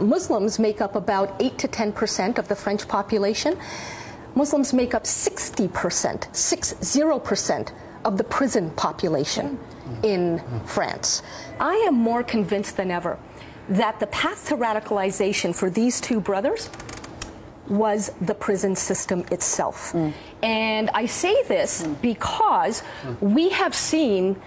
Muslims make up about 8 to 10 percent of the French population. Muslims make up 60 percent, 60 percent of the prison population in France. I am more convinced than ever that the path to radicalization for these two brothers was the prison system itself. Mm. And I say this because we have seen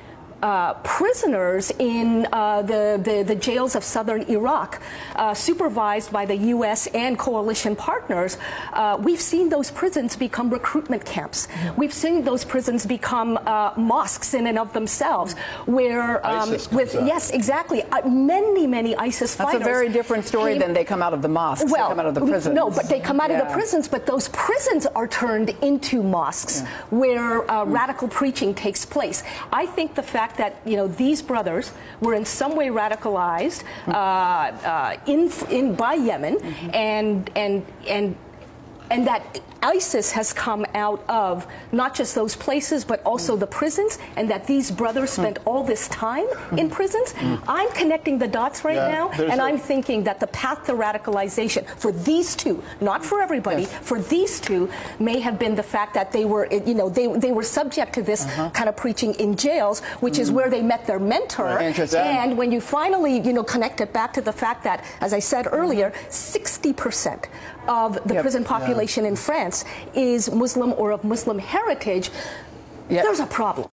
uh, prisoners in uh, the, the, the, jails of southern Iraq, uh, supervised by the U.S. and coalition partners, uh, we've seen those prisons become recruitment camps. Mm-hmm. We've seen those prisons become uh, mosques in and of themselves, where um, with out. yes, exactly, many many ISIS That's fighters. That's a very different story came, than they come out of the mosques. Well, they come out of the prisons. No, but they come out yeah. of the prisons. But those prisons are turned into mosques yeah. where uh, mm. radical preaching takes place. I think the fact that you know these brothers were in some way radicalized uh, uh, in, in by Yemen, mm-hmm. and and and and that ISIS has come out of not just those places, but also the prisons, and that these brothers spent all this time in prisons. I'm connecting the dots right yeah, now, and i am thinking that the path to radicalization for these two, not for everybody, yes. for these two, may have been the fact that they were, you know, they, they were subject to this uh-huh. kind of preaching in jails, which mm-hmm. is where they met their mentor. Right. And when you finally, you know, connect it back to the fact that, as I said earlier, 60% of the yep. prison population yeah. In France is Muslim or of Muslim heritage, there's a problem.